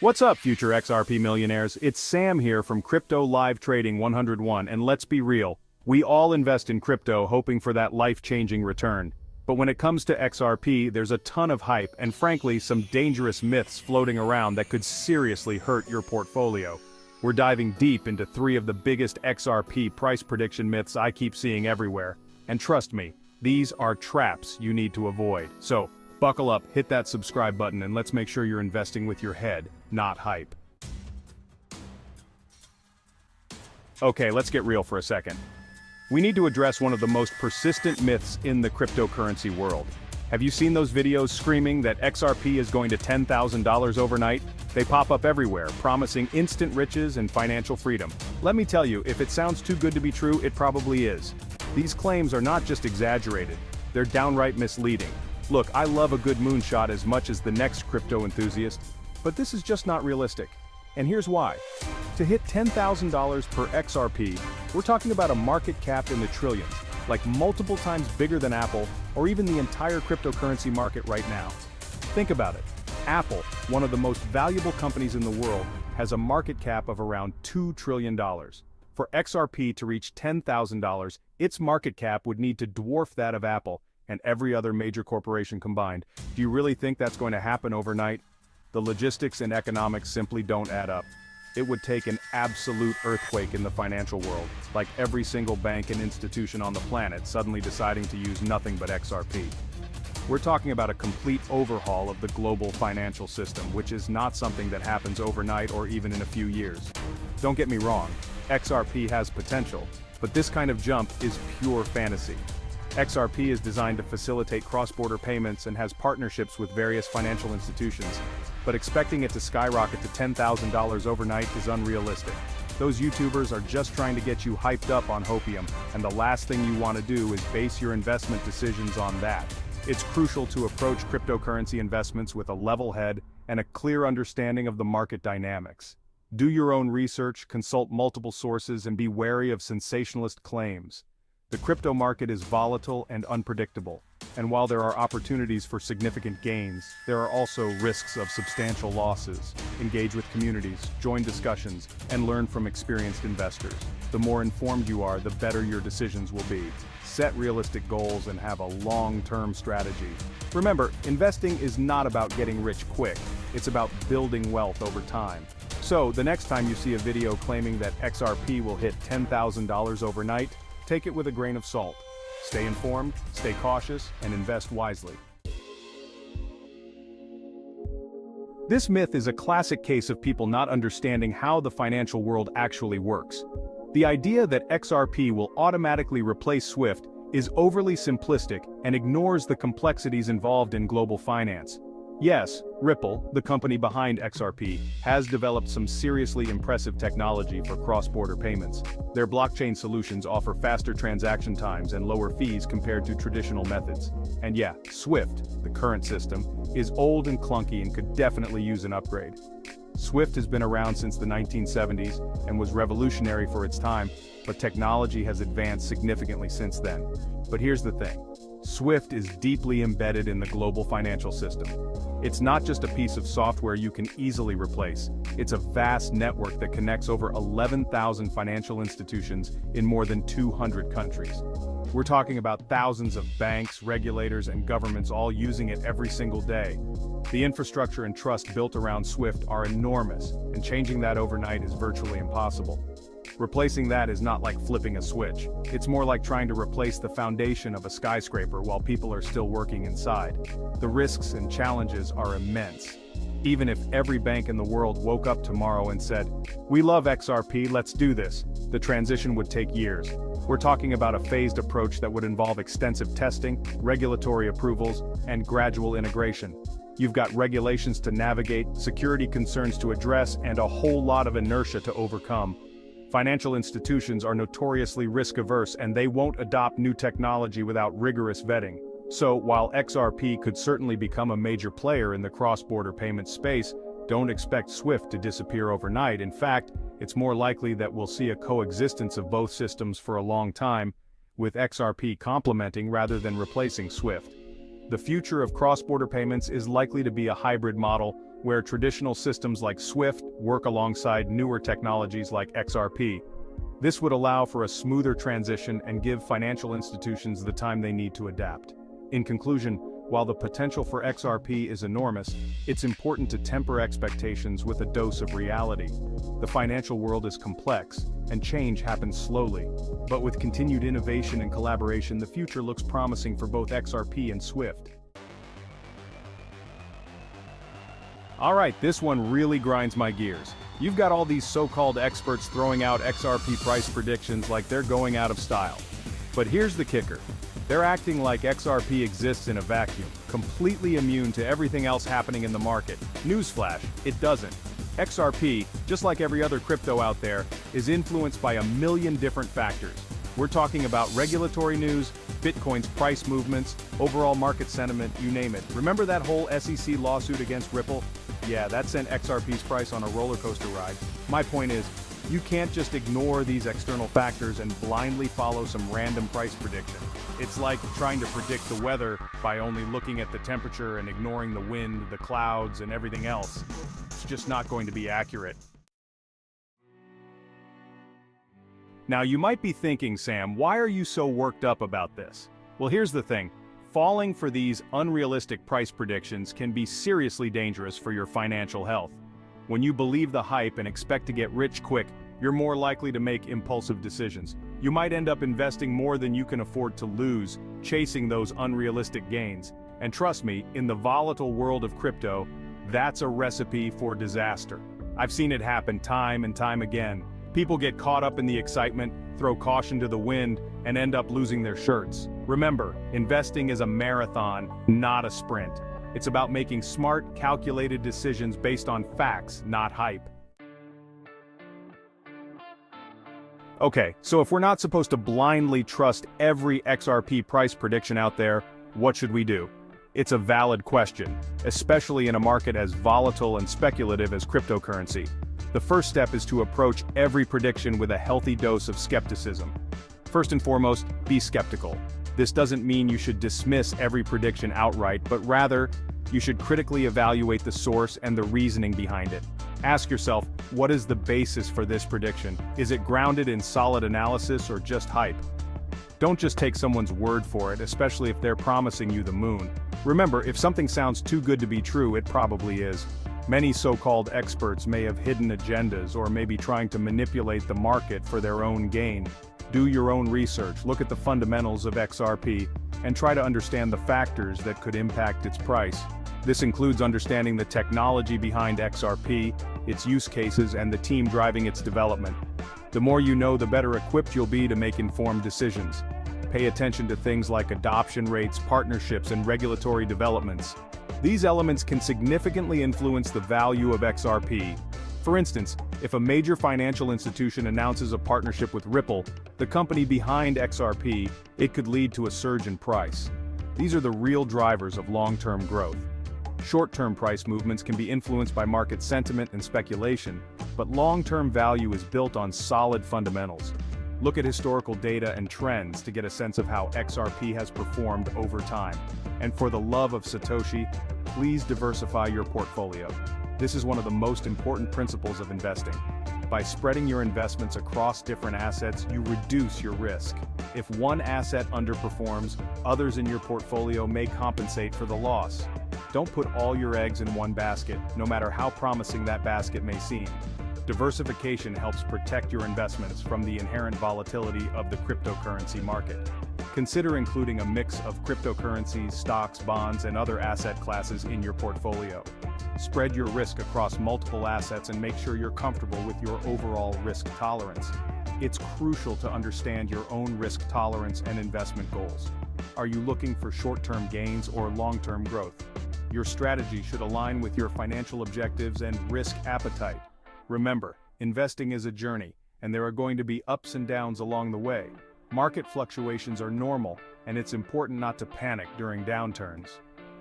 What's up, future XRP millionaires? It's Sam here from Crypto Live Trading 101, and let's be real, we all invest in crypto hoping for that life-changing return. But when it comes to XRP, there's a ton of hype and frankly some dangerous myths floating around that could seriously hurt your portfolio. We're diving deep into three of the biggest XRP price prediction myths I keep seeing everywhere. And trust me, these are traps you need to avoid. So, buckle up, hit that subscribe button and let's make sure you're investing with your head, not hype. Okay, let's get real for a second. We need to address one of the most persistent myths in the cryptocurrency world. Have you seen those videos screaming that XRP is going to $10,000 overnight? They pop up everywhere, promising instant riches and financial freedom. Let me tell you, if it sounds too good to be true, it probably is. These claims are not just exaggerated, they're downright misleading. Look, I love a good moonshot as much as the next crypto enthusiast, but this is just not realistic. And here's why. To hit $10,000 per XRP, we're talking about a market cap in the trillions, like multiple times bigger than Apple, or even the entire cryptocurrency market right now. Think about it. Apple, one of the most valuable companies in the world, has a market cap of around $2 trillion. For XRP to reach $10,000, its market cap would need to dwarf that of Apple and every other major corporation combined. Do you really think that's going to happen overnight? The logistics and economics simply don't add up. It would take an absolute earthquake in the financial world, like every single bank and institution on the planet suddenly deciding to use nothing but XRP. We're talking about a complete overhaul of the global financial system, which is not something that happens overnight or even in a few years. Don't get me wrong, XRP has potential, but this kind of jump is pure fantasy. XRP is designed to facilitate cross-border payments and has partnerships with various financial institutions, but expecting it to skyrocket to $10,000 overnight is unrealistic. Those YouTubers are just trying to get you hyped up on Hopium, and the last thing you want to do is base your investment decisions on that. It's crucial to approach cryptocurrency investments with a level head and a clear understanding of the market dynamics. Do your own research, consult multiple sources and be wary of sensationalist claims. The crypto market is volatile and unpredictable, and while there are opportunities for significant gains, there are also risks of substantial losses. Engage with communities, join discussions, and learn from experienced investors. The more informed you are, the better your decisions will be. Set realistic goals and have a long-term strategy. Remember, investing is not about getting rich quick, it's about building wealth over time. So, the next time you see a video claiming that XRP will hit $10,000 overnight, take it with a grain of salt. Stay informed, stay cautious, and invest wisely. This myth is a classic case of people not understanding how the financial world actually works. The idea that XRP will automatically replace SWIFT is overly simplistic and ignores the complexities involved in global finance. Yes, Ripple, the company behind XRP, has developed some seriously impressive technology for cross-border payments. Their blockchain solutions offer faster transaction times and lower fees compared to traditional methods. And yeah, SWIFT, the current system, is old and clunky and could definitely use an upgrade. SWIFT has been around since the 1970s and was revolutionary for its time, but technology has advanced significantly since then. But here's the thing. SWIFT is deeply embedded in the global financial system. It's not just a piece of software you can easily replace, it's a vast network that connects over 11,000 financial institutions in more than 200 countries. We're talking about thousands of banks, regulators, and governments all using it every single day. The infrastructure and trust built around SWIFT are enormous, and changing that overnight is virtually impossible. Replacing that is not like flipping a switch. It's more like trying to replace the foundation of a skyscraper while people are still working inside. The risks and challenges are immense. Even if every bank in the world woke up tomorrow and said, we love XRP, let's do this, the transition would take years. We're talking about a phased approach that would involve extensive testing, regulatory approvals, and gradual integration. You've got regulations to navigate, security concerns to address, and a whole lot of inertia to overcome. Financial institutions are notoriously risk-averse and they won't adopt new technology without rigorous vetting. So, while XRP could certainly become a major player in the cross-border payment space, don't expect SWIFT to disappear overnight. In fact, it's more likely that we'll see a coexistence of both systems for a long time, with XRP complementing rather than replacing SWIFT. The future of cross-border payments is likely to be a hybrid model where traditional systems like SWIFT work alongside newer technologies like XRP. This would allow for a smoother transition and give financial institutions the time they need to adapt. In conclusion, while the potential for XRP is enormous, it's important to temper expectations with a dose of reality. The financial world is complex, and change happens slowly. But with continued innovation and collaboration the future looks promising for both XRP and SWIFT. Alright, this one really grinds my gears. You've got all these so-called experts throwing out XRP price predictions like they're going out of style. But here's the kicker. They're acting like XRP exists in a vacuum, completely immune to everything else happening in the market. Newsflash, it doesn't. XRP, just like every other crypto out there, is influenced by a million different factors. We're talking about regulatory news, Bitcoin's price movements, overall market sentiment, you name it. Remember that whole SEC lawsuit against Ripple? Yeah, that sent XRP's price on a roller coaster ride. My point is, you can't just ignore these external factors and blindly follow some random price prediction. It's like trying to predict the weather by only looking at the temperature and ignoring the wind, the clouds, and everything else. It's just not going to be accurate. Now you might be thinking, Sam, why are you so worked up about this? Well here's the thing, falling for these unrealistic price predictions can be seriously dangerous for your financial health. When you believe the hype and expect to get rich quick, you're more likely to make impulsive decisions. You might end up investing more than you can afford to lose, chasing those unrealistic gains. And trust me, in the volatile world of crypto, that's a recipe for disaster. I've seen it happen time and time again. People get caught up in the excitement, throw caution to the wind, and end up losing their shirts. Remember, investing is a marathon, not a sprint. It's about making smart, calculated decisions based on facts, not hype. Okay, so if we're not supposed to blindly trust every XRP price prediction out there, what should we do? It's a valid question, especially in a market as volatile and speculative as cryptocurrency. The first step is to approach every prediction with a healthy dose of skepticism. First and foremost, be skeptical. This doesn't mean you should dismiss every prediction outright, but rather, you should critically evaluate the source and the reasoning behind it. Ask yourself, what is the basis for this prediction? Is it grounded in solid analysis or just hype? Don't just take someone's word for it, especially if they're promising you the moon. Remember, if something sounds too good to be true, it probably is. Many so-called experts may have hidden agendas or may be trying to manipulate the market for their own gain. Do your own research, look at the fundamentals of XRP, and try to understand the factors that could impact its price. This includes understanding the technology behind XRP, its use cases, and the team driving its development. The more you know the better equipped you'll be to make informed decisions. Pay attention to things like adoption rates, partnerships, and regulatory developments. These elements can significantly influence the value of XRP, for instance, if a major financial institution announces a partnership with Ripple, the company behind XRP, it could lead to a surge in price. These are the real drivers of long-term growth. Short-term price movements can be influenced by market sentiment and speculation, but long-term value is built on solid fundamentals. Look at historical data and trends to get a sense of how XRP has performed over time. And for the love of Satoshi, please diversify your portfolio. This is one of the most important principles of investing. By spreading your investments across different assets, you reduce your risk. If one asset underperforms, others in your portfolio may compensate for the loss. Don't put all your eggs in one basket, no matter how promising that basket may seem. Diversification helps protect your investments from the inherent volatility of the cryptocurrency market. Consider including a mix of cryptocurrencies, stocks, bonds, and other asset classes in your portfolio. Spread your risk across multiple assets and make sure you're comfortable with your overall risk tolerance. It's crucial to understand your own risk tolerance and investment goals. Are you looking for short-term gains or long-term growth? Your strategy should align with your financial objectives and risk appetite. Remember, investing is a journey, and there are going to be ups and downs along the way. Market fluctuations are normal, and it's important not to panic during downturns.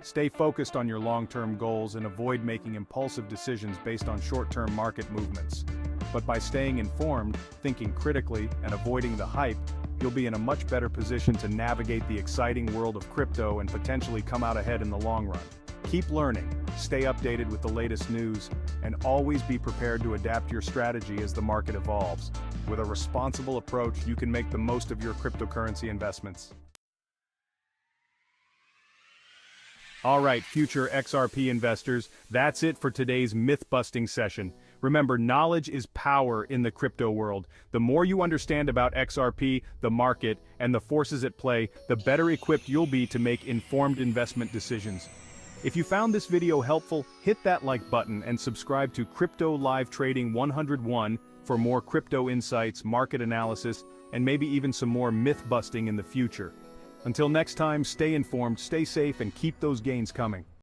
Stay focused on your long-term goals and avoid making impulsive decisions based on short-term market movements. But by staying informed, thinking critically, and avoiding the hype, you'll be in a much better position to navigate the exciting world of crypto and potentially come out ahead in the long run. Keep learning, stay updated with the latest news, and always be prepared to adapt your strategy as the market evolves. With a responsible approach, you can make the most of your cryptocurrency investments. Alright, future XRP investors, that's it for today's myth-busting session. Remember, knowledge is power in the crypto world. The more you understand about XRP, the market, and the forces at play, the better equipped you'll be to make informed investment decisions. If you found this video helpful, hit that like button and subscribe to Crypto Live Trading 101 for more crypto insights, market analysis, and maybe even some more myth-busting in the future. Until next time, stay informed, stay safe, and keep those gains coming.